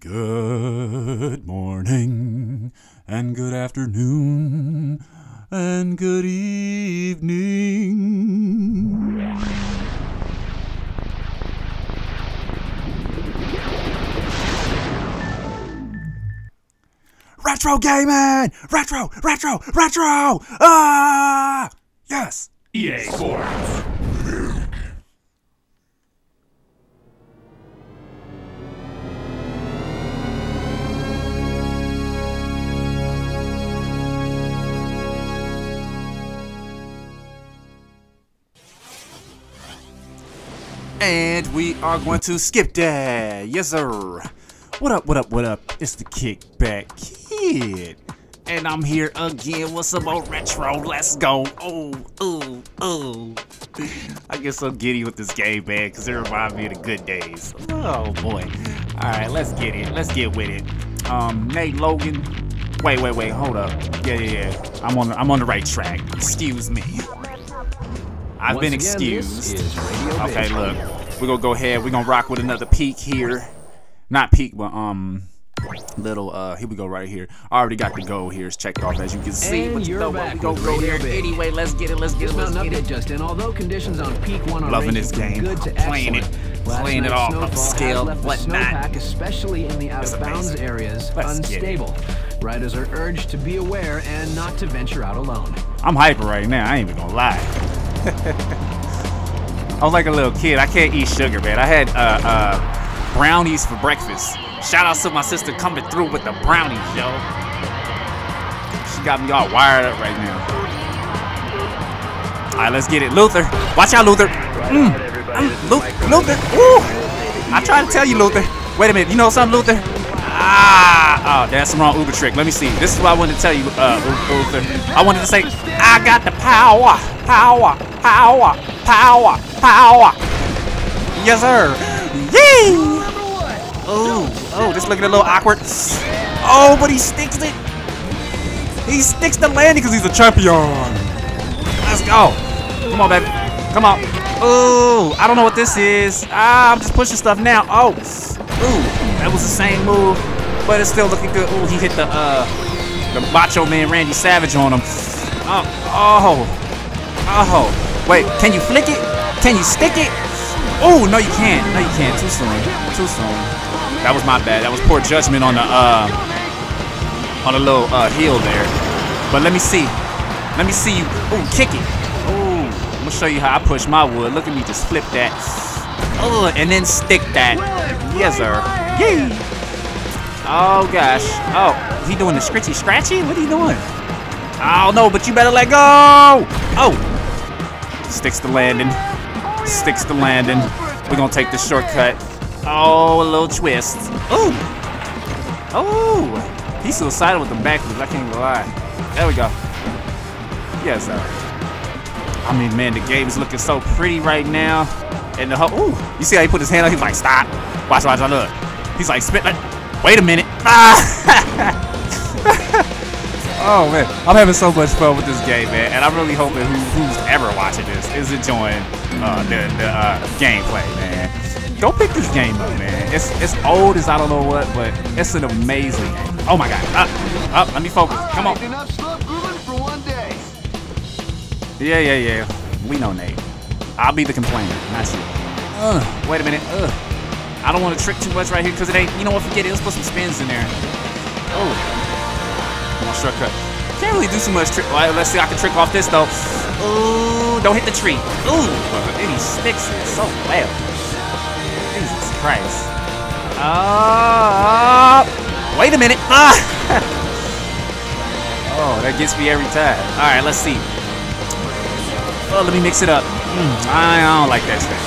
Good morning and good afternoon and good evening. Retro gaming! Retro, retro, retro! Ah! Yes! EA Sports. And we are going to skip that. Yes, sir. What up, what up, what up? It's the Kickback Kid. And I'm here again with some more retro. Let's go. Oh, oh, oh. I get so giddy with this game, man, because it reminds me of the good days. Oh, boy. All right, let's get it. Let's get with it. Um, Nate Logan. Wait, wait, wait. Hold up. Yeah, yeah, yeah. I'm on, I'm on the right track. Excuse me. I've been Once again, excused. this is Radio Okay, Big. look, we're gonna go ahead. We're gonna rock with another peak here. Not peak, but um, little. Uh, here we go right here. I already got the goal here. It's checked off as you can see. And but you you're know what? back We gonna with go Radio here Big. anyway. Let's get it. Let's get Just it. Let's get it. Justin. Although conditions on peak one are Loving this game. good to Playing it. excellent. Last Playing it night's all snowfall upscale, has left whatnot. snowpack, especially in the out of bounds areas, Let's unstable. Riders are urged to be aware and not to venture out alone. I'm hyper right now. I ain't even gonna lie. I was like a little kid. I can't eat sugar, man. I had uh, uh, brownies for breakfast. Shout out to my sister coming through with the brownies, yo. She got me all wired up right now. All right, let's get it. Luther, watch out, Luther. Mm, mm, Lu- Luther. Woo. I tried to tell you, Luther. Wait a minute. You know something, Luther? Ah, oh, that's the wrong Uber trick. Let me see. This is what I wanted to tell you, uh, Luther. I wanted to say, I got the power, power, power, power, power. Yes, sir. Yee. Oh, oh, this looking a little awkward. Oh, but he sticks it. He sticks the landing because he's a champion. Let's go. Come on, baby. Come on. Oh, I don't know what this is. Ah, I'm just pushing stuff now. Oh, ooh, that was the same move, but it's still looking good. Ooh, he hit the uh, the Macho Man Randy Savage on him. Oh, oh, oh. Wait, can you flick it? Can you stick it? Oh, no, you can't. No, you can't. Too soon. Too soon. That was my bad. That was poor judgment on the uh, on a little uh, heel there. But let me see. Let me see you. Ooh, kick it. Ooh, I'm gonna show you how I push my wood. Look at me just flip that. Oh, and then stick that. Yes, sir. Yay. Oh gosh. Oh, is he doing the scritchy scratchy? What are you doing? Oh no, but you better let go. Oh, sticks the landing. Sticks the landing. We're gonna take the shortcut. Oh, a little twist. Ooh. Oh, he's so suicidal with the backflips. I can't even lie. There we go. Yes, sir. I mean, man, the game is looking so pretty right now. And the whole, ooh, you see how he put his hand up? He's like, stop. Watch, watch, watch, look. He's like, spit, like, wait a minute. Ah! oh, man. I'm having so much fun with this game, man. And I'm really hoping who, who's ever watching this is enjoying uh, the, the uh, gameplay, man. Go pick this game up, man. It's it's old as I don't know what, but it's an amazing game. Oh my god. Up, up, let me focus. Come on. Enough slow grooving for one day. Yeah, yeah, yeah. We know Nate. I'll be the complainer, not you. Ugh, wait a minute. Ugh. I don't want to trick too much right here because it ain't. You know what? Forget it. Let's put some spins in there. Oh. Come on, shortcut. Can't really do too much trick. Well, let's see. I can trick off this though. Ooh, don't hit the tree. Ooh, and he sticks it so well. Jesus Christ. Uh, wait a minute. Ah. oh, that gets me every time. All right, let's see. Oh, let me mix it up. Mm, I don't like that stuff.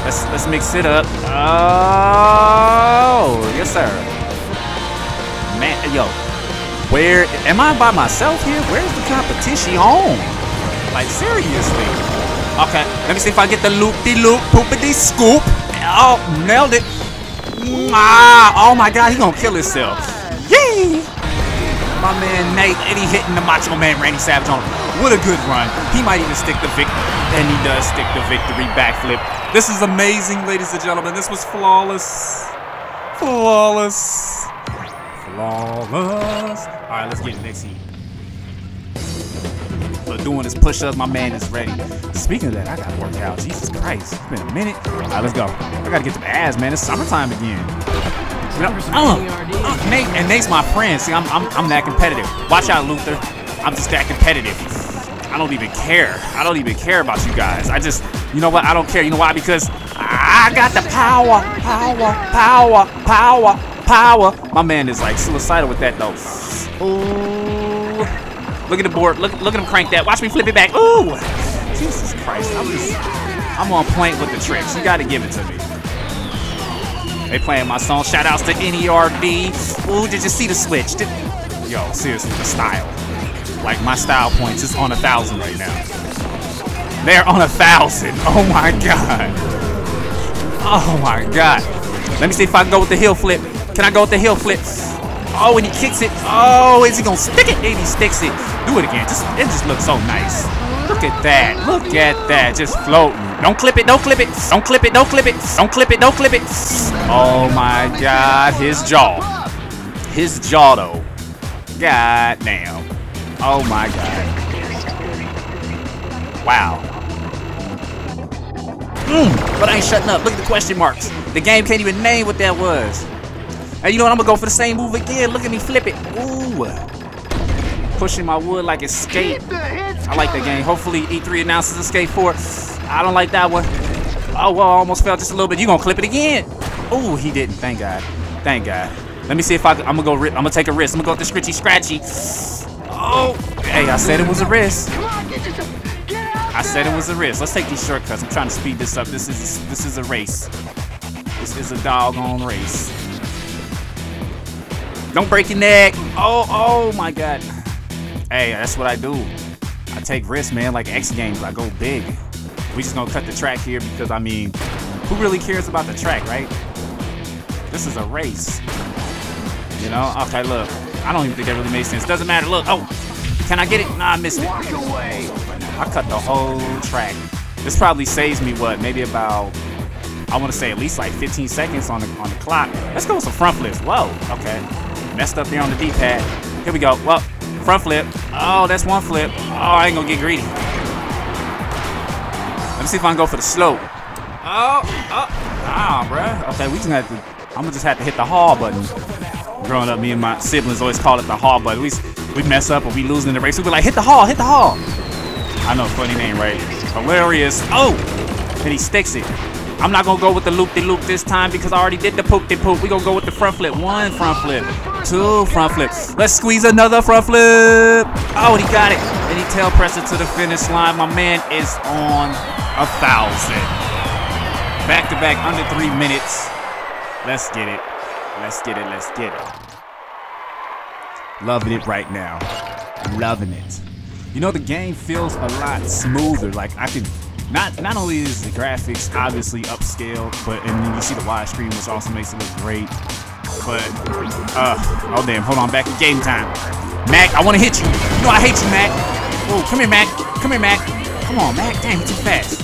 Let's let's mix it up. Oh, yes sir. Man, yo, where am I by myself here? Where's the competition on? Like seriously. Okay, let me see if I get the loop de loop poopity scoop. Oh, nailed it. Ah, oh my god, he gonna kill himself. Yay! My man Nate, and he hitting the Macho Man Randy Savage on him. What a good run. He might even stick the victory, and he does stick the victory backflip. This is amazing, ladies and gentlemen. This was flawless. Flawless. Flawless. All right, let's get next heat. So doing his push-ups, my man is ready. Speaking of that, I gotta work out. Jesus Christ, it's been a minute. All right, let's go. I gotta get to the ass, man. It's summertime again. You know, uh, uh, Nate, and Nate's my friend. See, I'm, I'm, I'm that competitive. Watch out, Luther. I'm just that competitive. I don't even care. I don't even care about you guys. I just, you know what? I don't care. You know why? Because I got the power, power, power, power, power. My man is like suicidal with that though. Ooh. Look at the board. Look, look at him crank that. Watch me flip it back. Ooh. Jesus Christ. I'm just, I'm on point with the tricks. You got to give it to me. They playing my song. Shout outs to NERD. Ooh, did you see the switch? Did, yo, seriously, the style. Like my style points is on a thousand right now. They're on a thousand. Oh my god. Oh my god. Let me see if I can go with the heel flip. Can I go with the heel flip? Oh, and he kicks it. Oh, is he gonna stick it? And he sticks it. Do it again. Just it just looks so nice. Look at that. Look at that. Just floating. Don't clip it. Don't clip it. Don't clip it. Don't clip it. Don't clip it. Don't clip it. Oh my god. His jaw. His jaw though. God damn. Oh my god. Wow. Mm, but I ain't shutting up. Look at the question marks. The game can't even name what that was. And you know what? I'm gonna go for the same move again. Look at me flip it. Ooh. Pushing my wood like skate. I like that game. Hopefully E3 announces a skate 4. I don't like that one. Oh, well, I almost fell just a little bit. You gonna clip it again? Ooh, he didn't. Thank God. Thank God. Let me see if I. I'm gonna go. I'm gonna take a risk. I'm gonna go with the scritchy scratchy. Oh, hey, I said it was a risk. I said it was a risk. Let's take these shortcuts. I'm trying to speed this up. This is this is a race. This is a doggone race. Don't break your neck. Oh, oh my God. Hey, that's what I do. I take risks, man. Like X Games, I go big. We just gonna cut the track here because I mean, who really cares about the track, right? This is a race. You know? Okay, look. I don't even think that really makes sense. Doesn't matter. Look. Oh, can I get it? Nah, I missed it. I cut the whole track. This probably saves me what? Maybe about I want to say at least like 15 seconds on the on the clock. Let's go with some front flips. Whoa. Okay. Messed up there on the D-pad. Here we go. Well, front flip. Oh, that's one flip. Oh, I ain't gonna get greedy. Let me see if I can go for the slope. Oh, oh, ah, bruh. Okay, we just have to. I'm gonna just have to hit the haul button. Growing up, me and my siblings always call it the haul button. We we mess up or we lose in the race. We be like, hit the hall, hit the hall. I know, funny name, right? Hilarious. Oh, and he sticks it. I'm not gonna go with the loop de loop this time because I already did the poop de poop. We gonna go with the front flip. One front flip, two front flips. Let's squeeze another front flip. Oh, and he got it. And he tail pressed it to the finish line. My man is on a thousand. Back to back under three minutes. Let's get it. Let's get it. Let's get it. Loving it right now. Loving it. You know the game feels a lot smoother. Like I can not not only is the graphics obviously upscaled, but and then you see the widescreen, which also makes it look great. But uh oh damn, hold on, back to game time. Mac, I want to hit you. You know I hate you, Mac. Oh, come here, Mac. Come here, Mac. Come on, Mac. Damn, you're too fast.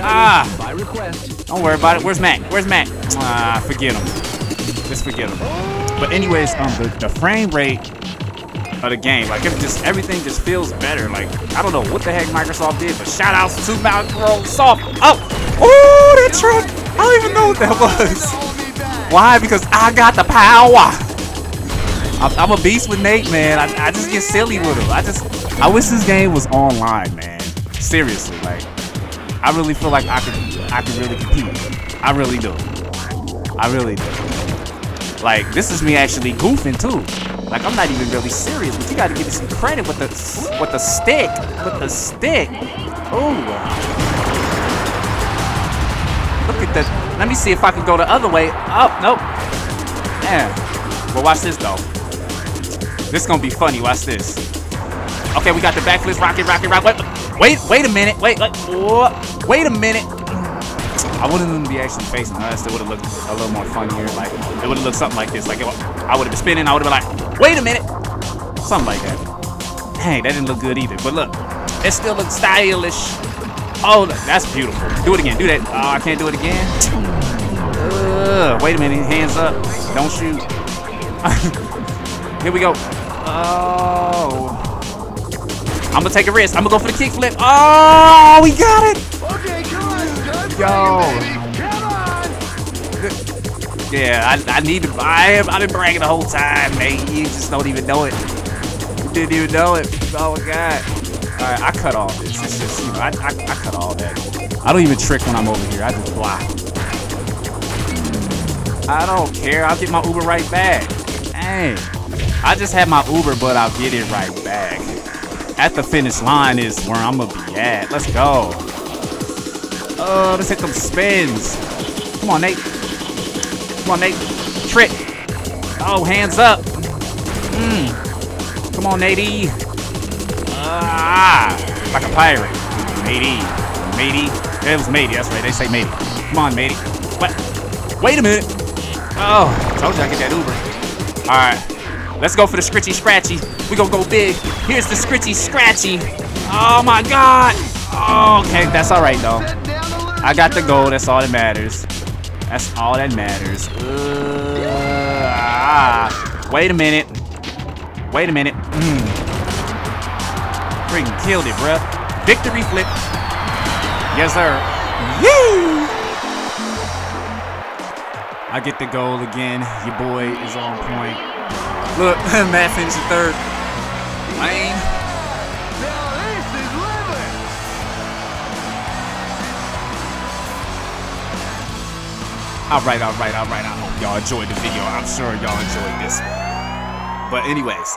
Ah. By request. Don't worry about it. Where's Mac? Where's Mac? Ah, forget him. Just forget him. But anyways, um, the, the frame rate of the game, like it just everything just feels better. Like I don't know what the heck Microsoft did, but shout outs to Microsoft. Oh, oh, that trick! I don't even know what that was. Why? Because I got the power. I'm, I'm a beast with Nate, man. I, I just get silly with him. I just I wish this game was online, man. Seriously, like I really feel like I could I could really compete. I really do. I really do. Like this is me actually goofing too. Like I'm not even really serious, but you gotta give me some credit with the with the stick. With the stick. Ooh. Look at that. Let me see if I can go the other way. Oh, nope. Yeah. Well watch this though. This gonna be funny. Watch this. Okay, we got the backflip. rocket, rocket, rocket. Wait, wait, wait a minute. Wait, wait, wait a minute. I to be actually facing us. It would have looked a little more funnier. Like it would have looked something like this. Like it, I would have been spinning. I would have been like, wait a minute, something like that. Dang, that didn't look good either. But look, it still looks stylish. Oh, that's beautiful. Do it again. Do that. Oh, I can't do it again. Ugh, wait a minute, hands up. Don't shoot. Here we go. Oh. I'm gonna take a risk. I'm gonna go for the kickflip. Oh, we got it. On. Yeah, I, I need to. I have. I've been bragging the whole time, man. You just don't even know it. You didn't even know it. Oh my god. All right, I cut all this. It's just you know, I, I, I cut all that. I don't even trick when I'm over here. I just block. I don't care. I'll get my Uber right back. Dang. I just had my Uber, but I'll get it right back. At the finish line is where I'm gonna be at. Let's go. Oh, let's hit them spins. Come on, Nate. Come on, Nate. Trick. Oh, hands up. Mm. Come on, Nate. Ah, like a pirate. Matey. Matey. It was Matey. That's right. They say Matey. Come on, Matey. What? Wait a minute. Oh, told you I get that Uber. All right. Let's go for the scritchy scratchy. We gonna go big. Here's the scritchy scratchy. Oh my God. Oh, okay, that's all right though. I got the goal. That's all that matters. That's all that matters. Uh, ah. Wait a minute. Wait a minute. Mm. Freaking killed it, bruh. Victory flip. Yes, sir. Yee! I get the goal again. Your boy is on point. Look, Matt finished third. Lane. All right, all right, all right. I hope y'all enjoyed the video. I'm sure y'all enjoyed this one. But anyways,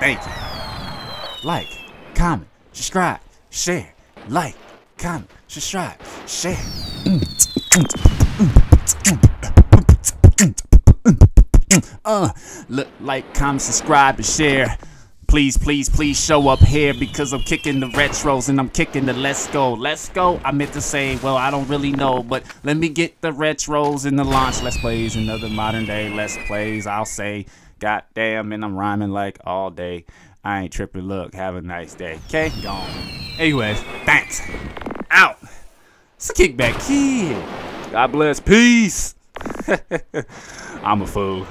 thank you. Like, comment, subscribe, share. Like, comment, subscribe, share. Uh, look, like, comment, subscribe, and share. Please, please, please show up here because I'm kicking the retros and I'm kicking the let's go. Let's go. I meant to say, well, I don't really know, but let me get the retros in the launch. Let's plays, another modern day let's plays. I'll say, goddamn, and I'm rhyming like all day. I ain't tripping. Look, have a nice day. Okay, gone. Anyways, thanks. Out. It's a kickback kid. God bless. Peace. I'm a fool.